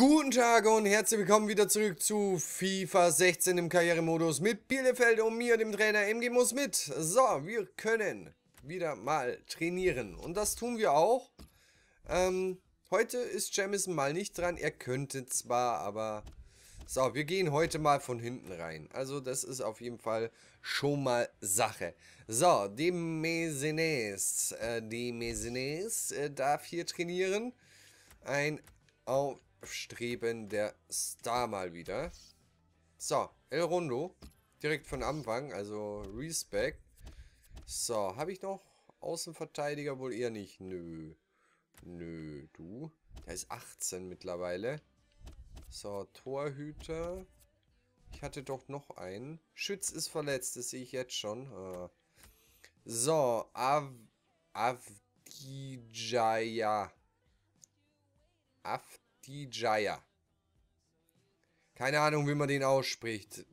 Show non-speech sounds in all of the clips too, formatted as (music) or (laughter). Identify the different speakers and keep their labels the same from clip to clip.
Speaker 1: Guten Tag und herzlich willkommen wieder zurück zu FIFA 16 im Karrieremodus mit Bielefeld und mir, dem Trainer MG muss mit. So, wir können wieder mal trainieren und das tun wir auch. Ähm, heute ist Jamison mal nicht dran, er könnte zwar, aber... So, wir gehen heute mal von hinten rein. Also das ist auf jeden Fall schon mal Sache. So, die Mesenes, äh, die Mesenes äh, darf hier trainieren. Ein Aufstreben der Star mal wieder. So, El Rondo. Direkt von Anfang, also Respect. So, habe ich noch Außenverteidiger? Wohl eher nicht. Nö. Nö, du. Der ist 18 mittlerweile. So, Torhüter. Ich hatte doch noch einen. Schütz ist verletzt, das sehe ich jetzt schon. Ah. So, Av Avdijaya. Avdijaya. Keine Ahnung, wie man den ausspricht.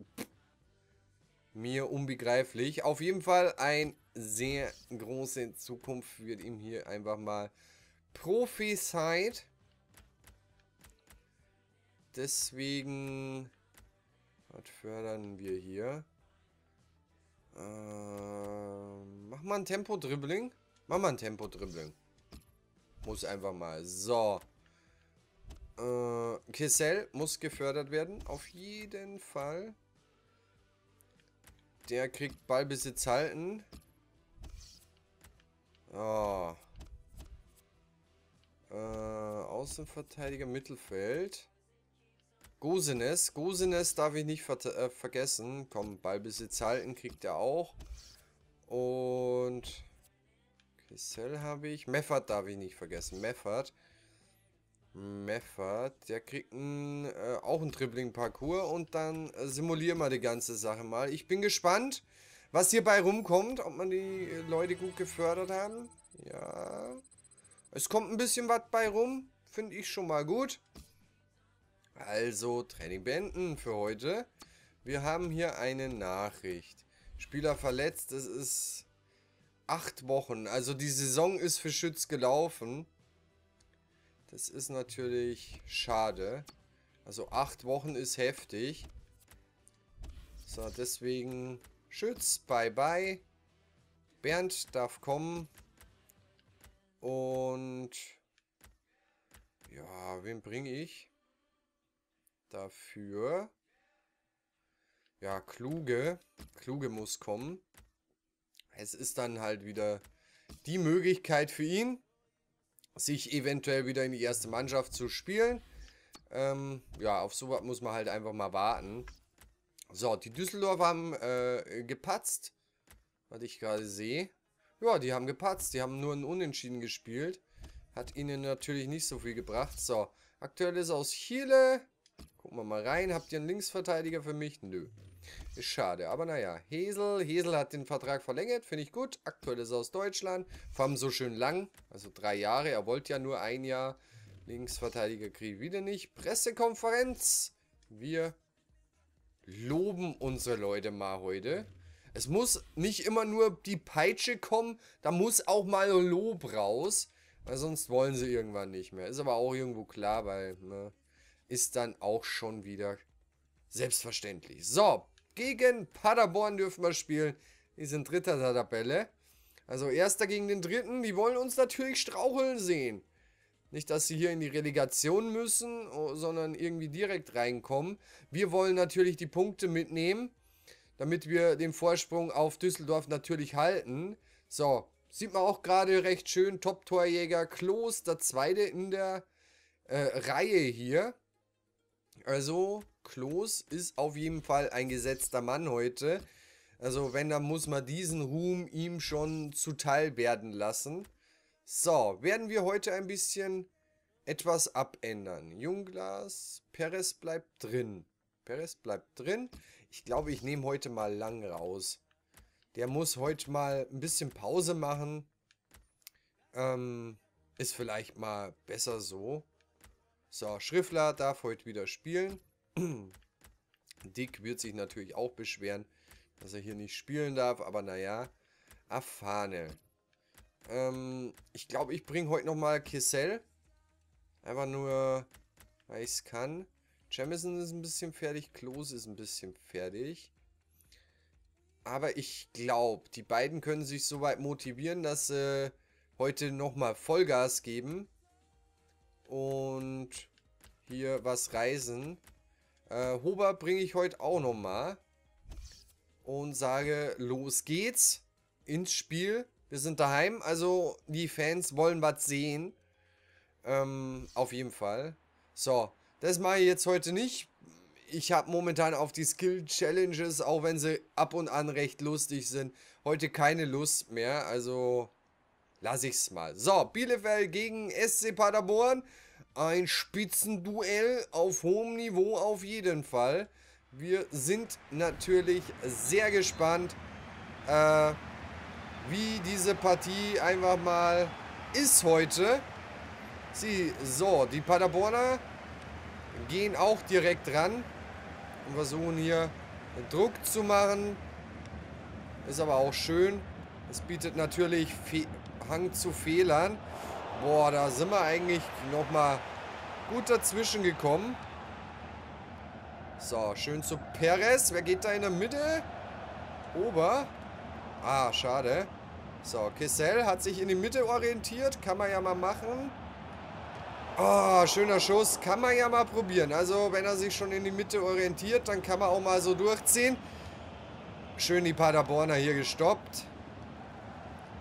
Speaker 1: Mir unbegreiflich. Auf jeden Fall ein sehr große Zukunft wird ihm hier einfach mal prophesied. Deswegen... Was fördern wir hier? Ähm, mach mal ein Tempo-Dribbling. Mach mal ein Tempo-Dribbling. Muss einfach mal. So. Äh, Kessel muss gefördert werden. Auf jeden Fall. Der kriegt Ballbesitz halten. Oh. Äh, Außenverteidiger Mittelfeld. Gosenes. Gosenes darf ich nicht ver äh, vergessen. Komm, Ballbesitz halten kriegt er auch. Und Kessel habe ich. Meffert darf ich nicht vergessen. Meffert. Meffert, der kriegt ein, äh, auch ein Dribbling-Parcours und dann äh, simulieren wir die ganze Sache mal. Ich bin gespannt, was hierbei rumkommt, ob man die Leute gut gefördert haben. Ja, es kommt ein bisschen was bei rum, finde ich schon mal gut. Also, Training beenden für heute. Wir haben hier eine Nachricht. Spieler verletzt, es ist acht Wochen. Also die Saison ist für Schütz gelaufen. Das ist natürlich schade. Also acht Wochen ist heftig. So, deswegen Schütz, bye bye. Bernd darf kommen. Und ja, wen bringe ich? Dafür. Ja, Kluge. Kluge muss kommen. Es ist dann halt wieder die Möglichkeit für ihn sich eventuell wieder in die erste Mannschaft zu spielen. Ähm, ja, auf sowas muss man halt einfach mal warten. So, die Düsseldorf haben äh, gepatzt. Was ich gerade sehe. Ja, die haben gepatzt. Die haben nur ein Unentschieden gespielt. Hat ihnen natürlich nicht so viel gebracht. So, aktuell ist aus Chile. Gucken wir mal rein. Habt ihr einen Linksverteidiger für mich? Nö. Ist schade, aber naja. Hesel, Hesel hat den Vertrag verlängert, finde ich gut. Aktuell ist er aus Deutschland. Vor allem so schön lang, also drei Jahre. Er wollte ja nur ein Jahr. Linksverteidiger kriegt wieder nicht. Pressekonferenz. Wir loben unsere Leute mal heute. Es muss nicht immer nur die Peitsche kommen, da muss auch mal Lob raus. Weil sonst wollen sie irgendwann nicht mehr. Ist aber auch irgendwo klar, weil, ne, ist dann auch schon wieder selbstverständlich. So, gegen Paderborn dürfen wir spielen. Die sind Dritter der Tabelle. Also Erster gegen den Dritten. Die wollen uns natürlich straucheln sehen. Nicht, dass sie hier in die Relegation müssen, oh, sondern irgendwie direkt reinkommen. Wir wollen natürlich die Punkte mitnehmen, damit wir den Vorsprung auf Düsseldorf natürlich halten. So, sieht man auch gerade recht schön. Top-Torjäger Klos, der Zweite in der äh, Reihe hier. Also, Klos ist auf jeden Fall ein gesetzter Mann heute. Also wenn, dann muss man diesen Ruhm ihm schon zuteil werden lassen. So, werden wir heute ein bisschen etwas abändern. Jungglas, Perez bleibt drin. Perez bleibt drin. Ich glaube, ich nehme heute mal lang raus. Der muss heute mal ein bisschen Pause machen. Ähm, ist vielleicht mal besser so. So, Schriffler darf heute wieder spielen. (clears throat) Dick wird sich natürlich auch beschweren, dass er hier nicht spielen darf, aber naja. Afane. Ähm, ich glaube, ich bringe heute nochmal Kessel. Einfach nur, weil ich es kann. Jamison ist ein bisschen fertig, Klose ist ein bisschen fertig. Aber ich glaube, die beiden können sich so weit motivieren, dass sie heute nochmal Vollgas geben. Und hier was reisen. Äh, Hober bringe ich heute auch nochmal. Und sage, los geht's ins Spiel. Wir sind daheim, also die Fans wollen was sehen. Ähm, auf jeden Fall. So, das mache ich jetzt heute nicht. Ich habe momentan auf die Skill Challenges, auch wenn sie ab und an recht lustig sind, heute keine Lust mehr. Also lasse ich es mal. So, Bielefeld gegen SC Paderborn. Ein Spitzenduell auf hohem Niveau auf jeden Fall. Wir sind natürlich sehr gespannt, äh, wie diese Partie einfach mal ist heute. Sie, so, die Paderborner gehen auch direkt ran und versuchen hier Druck zu machen. Ist aber auch schön. Es bietet natürlich Fe Hang zu Fehlern. Boah, da sind wir eigentlich nochmal gut dazwischen gekommen. So, schön zu Perez. Wer geht da in der Mitte? Ober. Ah, schade. So, Kessel hat sich in die Mitte orientiert. Kann man ja mal machen. Oh, schöner Schuss. Kann man ja mal probieren. Also, wenn er sich schon in die Mitte orientiert, dann kann man auch mal so durchziehen. Schön die Paderborner hier gestoppt.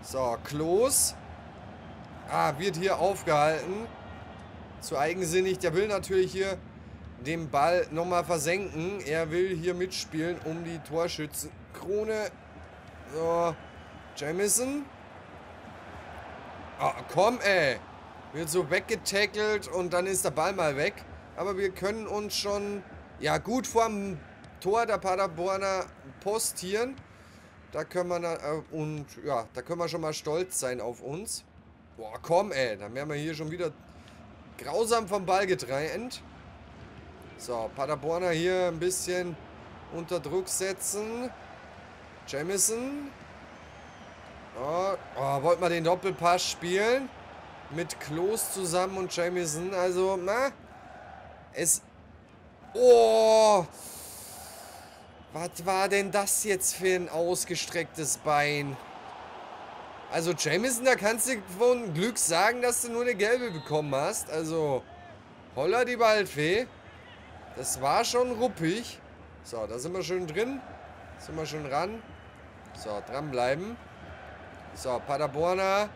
Speaker 1: So, Klos. Ah, wird hier aufgehalten. Zu eigensinnig. Der will natürlich hier den Ball nochmal versenken. Er will hier mitspielen um die Torschützenkrone. So, Jamison. Ah, komm, ey. Wird so weggetackelt und dann ist der Ball mal weg. Aber wir können uns schon, ja, gut vorm Tor der Paderborner postieren. Da können wir, äh, und ja, da können wir schon mal stolz sein auf uns. Boah, komm, ey. Dann werden wir hier schon wieder grausam vom Ball getrennt. So, Paderborner hier ein bisschen unter Druck setzen. Jamison. Oh, oh, wollte man den Doppelpass spielen? mit Klos zusammen und Jamison. Also, na, es... Oh! Was war denn das jetzt für ein ausgestrecktes Bein? Also, Jamison, da kannst du von Glück sagen, dass du nur eine gelbe bekommen hast. Also, holla die Waldfee. Das war schon ruppig. So, da sind wir schön drin. Sind wir schon ran. So, dranbleiben. So, Paderborner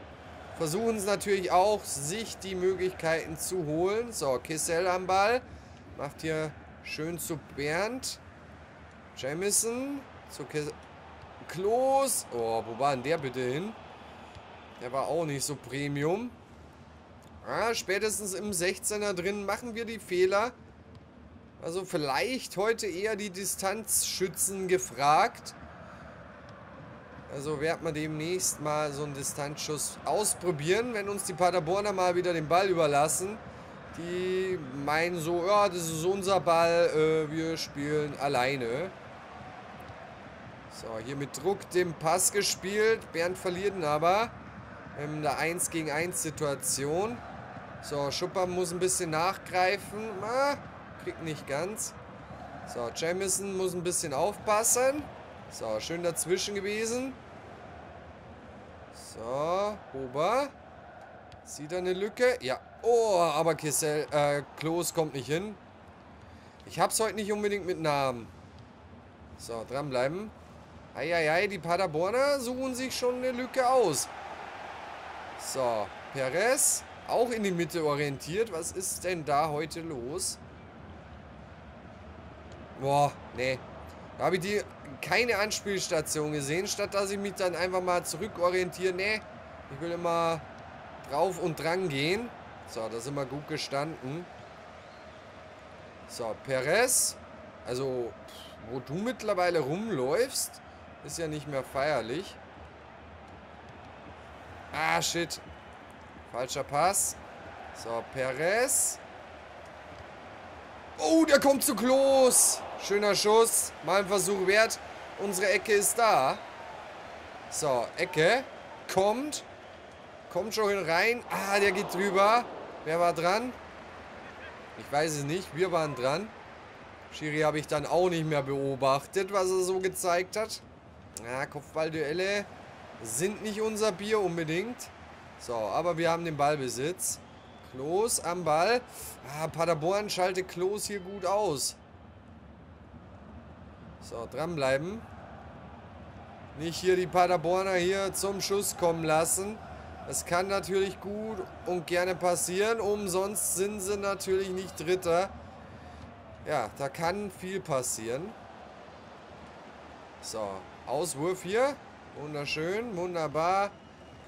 Speaker 1: versuchen es natürlich auch, sich die Möglichkeiten zu holen. So, Kissel am Ball. Macht hier schön zu Bernd. Jamison. Zu Kissel. Klos. Oh, wo war denn der bitte hin? Der war auch nicht so Premium. Ah, spätestens im 16er drin machen wir die Fehler. Also vielleicht heute eher die Distanzschützen gefragt. Also werden wir demnächst mal so einen Distanzschuss ausprobieren, wenn uns die Paderborner mal wieder den Ball überlassen. Die meinen so, ja, das ist unser Ball, äh, wir spielen alleine. So, hier mit Druck den Pass gespielt. Bernd verliert ihn aber. In der 1 gegen 1 Situation. So, Schupper muss ein bisschen nachgreifen. Ah, kriegt nicht ganz. So, Jamison muss ein bisschen aufpassen. So, schön dazwischen gewesen. So, Ober. Sieht er eine Lücke? Ja. Oh, aber Kissel, äh, Klos kommt nicht hin. Ich hab's heute nicht unbedingt mit Namen. So, dranbleiben. Eieiei, die Paderborner suchen sich schon eine Lücke aus. So, Perez. Auch in die Mitte orientiert. Was ist denn da heute los? Boah, nee. Da habe ich die keine Anspielstation gesehen, statt dass ich mich dann einfach mal zurückorientiere. Nee, ich will immer drauf und dran gehen. So, da sind wir gut gestanden. So, Perez. Also, wo du mittlerweile rumläufst, ist ja nicht mehr feierlich. Ah, shit. Falscher Pass. So, Perez. Oh, der kommt zu Klos. Schöner Schuss. Mal ein Versuch wert. Unsere Ecke ist da. So, Ecke. Kommt. Kommt schon rein. Ah, der geht drüber. Wer war dran? Ich weiß es nicht. Wir waren dran. Schiri habe ich dann auch nicht mehr beobachtet, was er so gezeigt hat. Ja, Kopfballduelle sind nicht unser Bier unbedingt. So, aber wir haben den Ballbesitz. Klos am Ball. Ah, Paderborn schaltet Klos hier gut aus. So, dranbleiben. Nicht hier die Paderborner hier zum Schuss kommen lassen. Das kann natürlich gut und gerne passieren. Umsonst sind sie natürlich nicht Dritter. Ja, da kann viel passieren. So, Auswurf hier. Wunderschön, wunderbar.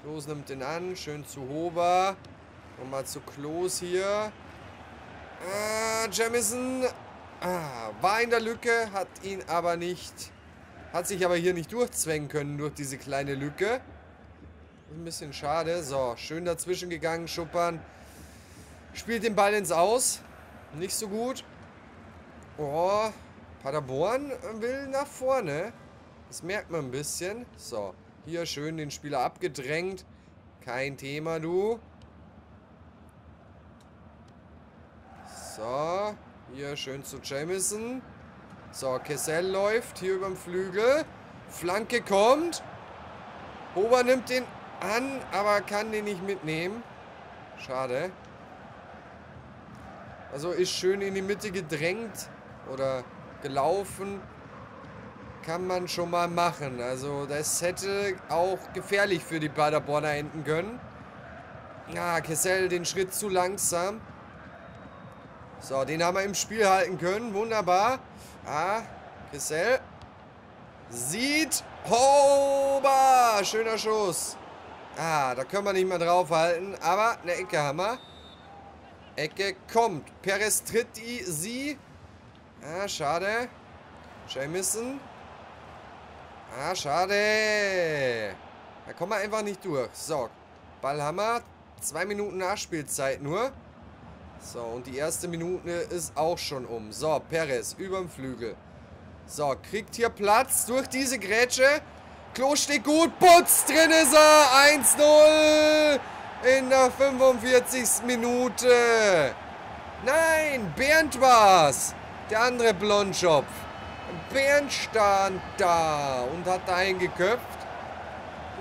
Speaker 1: Klos nimmt den an. Schön zu Hober. Nochmal zu Klos hier. Ah, Jamison. Ah, war in der Lücke, hat ihn aber nicht... Hat sich aber hier nicht durchzwängen können durch diese kleine Lücke. Ein bisschen schade. So, schön dazwischen gegangen, Schuppern. Spielt den Ball ins Aus. Nicht so gut. Oh, Paderborn will nach vorne. Das merkt man ein bisschen. So, hier schön den Spieler abgedrängt. Kein Thema, du. So, hier schön zu Jamison. So, Kessel läuft hier über dem Flügel. Flanke kommt. Ober nimmt den an, aber kann den nicht mitnehmen. Schade. Also ist schön in die Mitte gedrängt oder gelaufen. Kann man schon mal machen. Also das hätte auch gefährlich für die Paderborner enden können. Ja, Kessel den Schritt zu langsam. So, den haben wir im Spiel halten können. Wunderbar. Ah, Kessel. Sieht. Hoba! Schöner Schuss. Ah, da können wir nicht mehr draufhalten. Aber eine Ecke haben wir. Ecke kommt. Perez tritt sie. Ah, schade. Jamison. Ah, schade. Da kommen wir einfach nicht durch. So, Ballhammer. Zwei Minuten Nachspielzeit nur. So, und die erste Minute ist auch schon um. So, Perez überm Flügel. So, kriegt hier Platz durch diese Grätsche. Klo steht gut. Putz, drin ist er. 1-0 in der 45. Minute. Nein, Bernd war's. Der andere Blondschopf. Bernd stand da und hat da eingeköpft.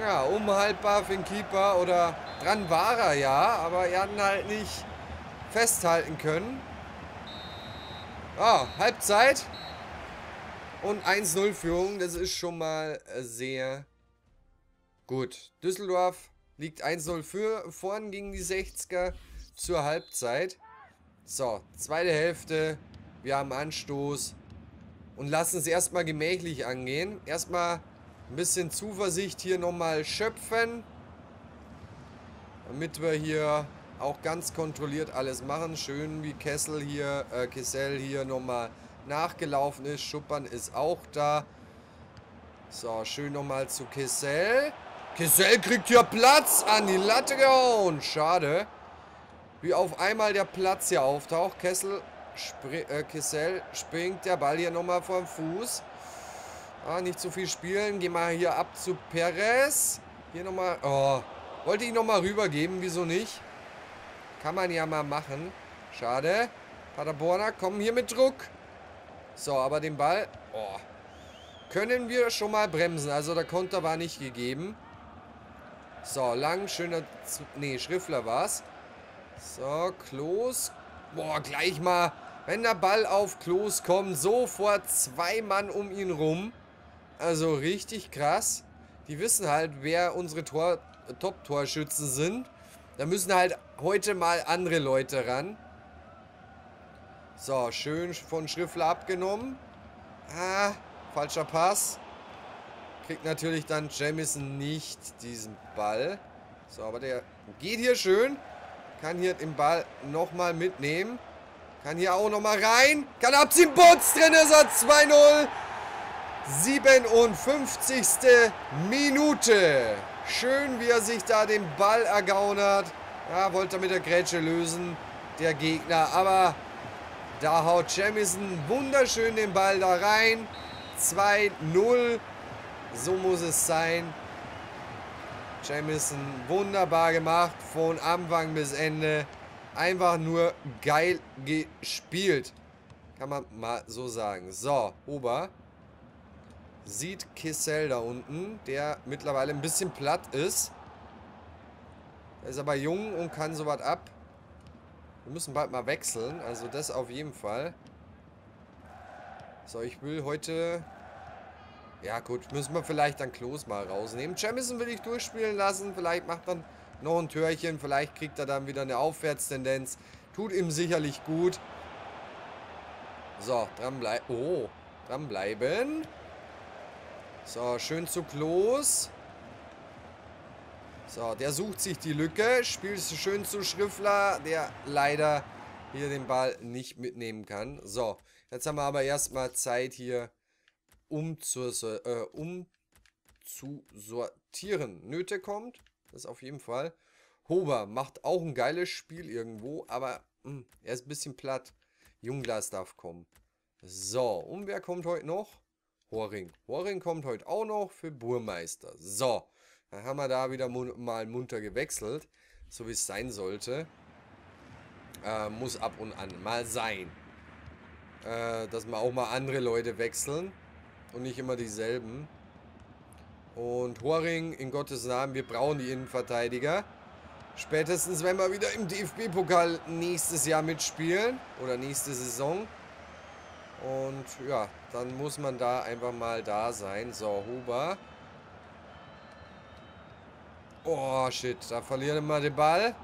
Speaker 1: Ja, unhaltbar für den Keeper. Oder dran war er ja, aber er hat ihn halt nicht festhalten können. Ah, Halbzeit. Und 1-0 Führung, das ist schon mal sehr gut. Düsseldorf liegt 1-0 für vorn gegen die 60er zur Halbzeit. So, zweite Hälfte. Wir haben Anstoß. Und lassen es erstmal gemächlich angehen. Erstmal ein bisschen Zuversicht hier nochmal schöpfen. Damit wir hier auch ganz kontrolliert alles machen. Schön wie Kessel hier, äh, Kessel hier nochmal nachgelaufen ist. Schuppern ist auch da. So, schön nochmal zu Kessel. Kessel kriegt hier Platz an die Latte gehauen. Schade. Wie auf einmal der Platz hier auftaucht. Kessel, spring, äh, Kessel springt der Ball hier nochmal vom Fuß. Ah, nicht zu viel spielen. Gehen wir hier ab zu Perez. Hier nochmal. Oh, wollte ich nochmal rübergeben. Wieso nicht? Kann man ja mal machen. Schade. Paderborner kommen hier mit Druck. So, aber den Ball... Oh, können wir schon mal bremsen. Also der Konter war nicht gegeben. So, lang, schöner... Nee, Schriffler war's. So, Klos. Boah, gleich mal... Wenn der Ball auf Klos kommt, sofort zwei Mann um ihn rum. Also richtig krass. Die wissen halt, wer unsere Tor Top-Torschützen sind. Da müssen halt heute mal andere Leute ran. So, schön von Schriffler abgenommen. Ah, falscher Pass. Kriegt natürlich dann Jamison nicht diesen Ball. So, aber der geht hier schön. Kann hier den Ball nochmal mitnehmen. Kann hier auch nochmal rein. Kann abziehen. Butz drin ist er. 2-0. 57. Minute. Schön, wie er sich da den Ball ergaunert. Ja, wollte mit der Grätsche lösen, der Gegner. Aber da haut Jamison wunderschön den Ball da rein. 2-0. So muss es sein. Jamison wunderbar gemacht. Von Anfang bis Ende. einfach nur geil gespielt. Kann man mal so sagen. So, Ober sieht Kissel da unten, der mittlerweile ein bisschen platt ist. Er ist aber jung und kann sowas ab. Wir müssen bald mal wechseln, also das auf jeden Fall. So, ich will heute... Ja gut, müssen wir vielleicht dann Klos mal rausnehmen. Jamison will ich durchspielen lassen, vielleicht macht er noch ein Türchen, vielleicht kriegt er dann wieder eine Aufwärtstendenz. Tut ihm sicherlich gut. So, dranbleiben. Oh, dranbleiben. So, schön zu Klos. So, der sucht sich die Lücke. Spielt schön zu Schriffler, der leider hier den Ball nicht mitnehmen kann. So, jetzt haben wir aber erstmal Zeit hier, um zu, äh, um zu sortieren. Nöte kommt, das auf jeden Fall. Hober macht auch ein geiles Spiel irgendwo, aber mh, hm, er ist ein bisschen platt. Jungglas darf kommen. So, und wer kommt heute noch? Horing. Horing kommt heute auch noch für Burmeister. So, dann haben wir da wieder mun mal munter gewechselt, so wie es sein sollte. Äh, muss ab und an mal sein. Äh, dass wir auch mal andere Leute wechseln und nicht immer dieselben. Und Horing, in Gottes Namen, wir brauchen die Innenverteidiger. Spätestens, wenn wir wieder im DFB-Pokal nächstes Jahr mitspielen oder nächste Saison. Und ja, dann muss man da einfach mal da sein. So, Huber. Oh, shit. Da verlieren wir den Ball.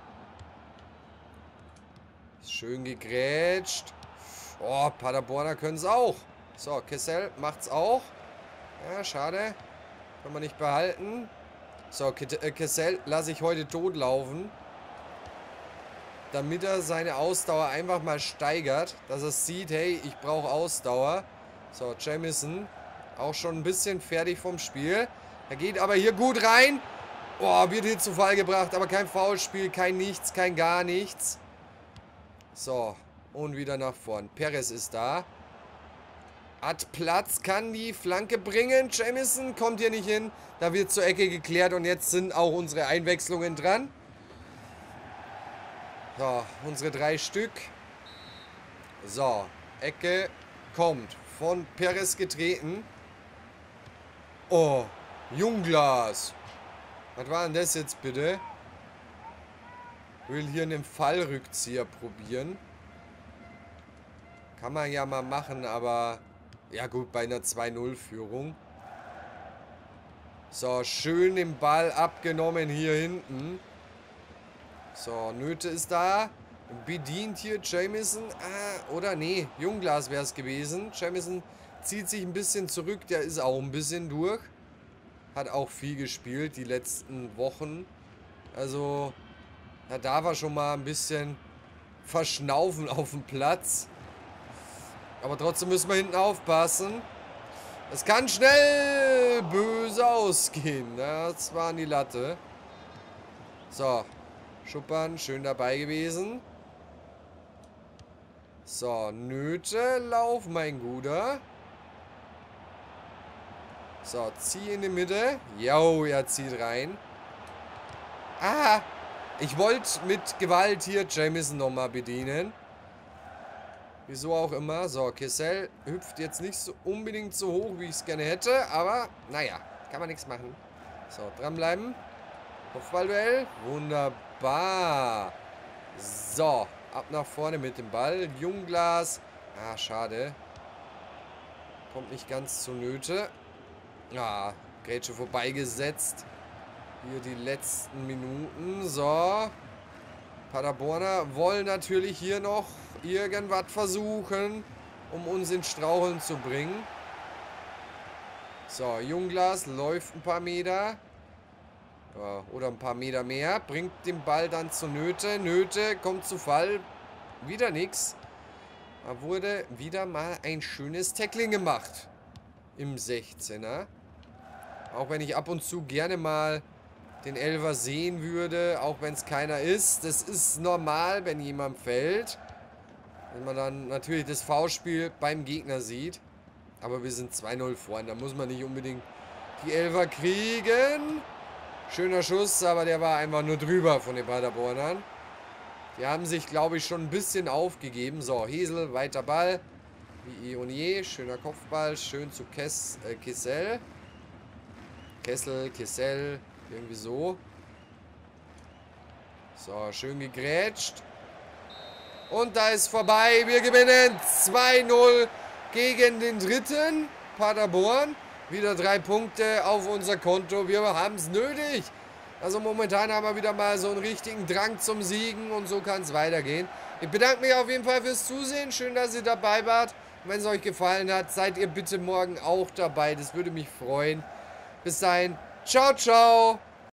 Speaker 1: Schön gegrätscht. Oh, Paderborner können es auch. So, Kessel macht's auch. Ja, schade. Kann man nicht behalten. So, äh, Kessel lasse ich heute totlaufen damit er seine Ausdauer einfach mal steigert, dass er sieht, hey, ich brauche Ausdauer. So, Jamison, auch schon ein bisschen fertig vom Spiel. Er geht aber hier gut rein. Boah, wird hier zu Fall gebracht, aber kein Foulspiel, kein nichts, kein gar nichts. So, und wieder nach vorn. Perez ist da. Hat Platz, kann die Flanke bringen. Jamison kommt hier nicht hin. Da wird zur Ecke geklärt und jetzt sind auch unsere Einwechslungen dran. So, unsere drei Stück. So, Ecke kommt. Von Perez getreten. Oh, Jungglas. Was war denn das jetzt bitte? Will hier einen Fallrückzieher probieren. Kann man ja mal machen, aber... Ja gut, bei einer 2-0-Führung. So, schön den Ball abgenommen hier hinten. So, Nöte ist da. Bedient hier Jamison. Ah, oder nee, Jungglas wäre es gewesen. Jamison zieht sich ein bisschen zurück. Der ist auch ein bisschen durch. Hat auch viel gespielt die letzten Wochen. Also, da darf er schon mal ein bisschen verschnaufen auf dem Platz. Aber trotzdem müssen wir hinten aufpassen. Es kann schnell böse ausgehen. Das war an die Latte. So, Schuppern, schön dabei gewesen. So, Nöte, lauf, mein Guter. So, zieh in die Mitte. Jo, er zieht rein. Ah, ich wollte mit Gewalt hier Jamison nochmal bedienen. Wieso auch immer. So, Kessel hüpft jetzt nicht so unbedingt so hoch, wie ich es gerne hätte. Aber, naja, kann man nichts machen. So, dranbleiben. Kopfballduell. Wunderbar. Wunderbar. So, ab nach vorne mit dem Ball. Jungglas. Ah, schade. Kommt nicht ganz zu Nöte. Ah, Grätsche vorbeigesetzt. Hier die letzten Minuten. So. Paderborner wollen natürlich hier noch irgendwas versuchen, um uns in Straucheln zu bringen. So, Jungglas läuft ein paar Meter. Oder ein paar Meter mehr. Bringt den Ball dann zu Nöte. Nöte kommt zu Fall. Wieder nichts. Da wurde wieder mal ein schönes Tackling gemacht. Im 16er. Auch wenn ich ab und zu gerne mal den Elver sehen würde. Auch wenn es keiner ist. Das ist normal, wenn jemand fällt. Wenn man dann natürlich das V-Spiel beim Gegner sieht. Aber wir sind 2-0 vorne. Da muss man nicht unbedingt die Elver kriegen. Schöner Schuss, aber der war einfach nur drüber von den Paderbornern. Die haben sich, glaube ich, schon ein bisschen aufgegeben. So, Hesel, weiter Ball. Wie je. Schöner Kopfball. Schön zu Kess, äh, Kessel. Kessel, Kessel. Irgendwie so. So, schön gegrätscht. Und da ist vorbei. Wir gewinnen 2-0 gegen den dritten. Paderborn. Wieder drei Punkte auf unser Konto. Wir haben es nötig. Also momentan haben wir wieder mal so einen richtigen Drang zum Siegen und so kann es weitergehen. Ich bedanke mich auf jeden Fall fürs Zusehen. Schön, dass ihr dabei wart. Wenn es euch gefallen hat, seid ihr bitte morgen auch dabei. Das würde mich freuen. Bis dahin. Ciao, ciao.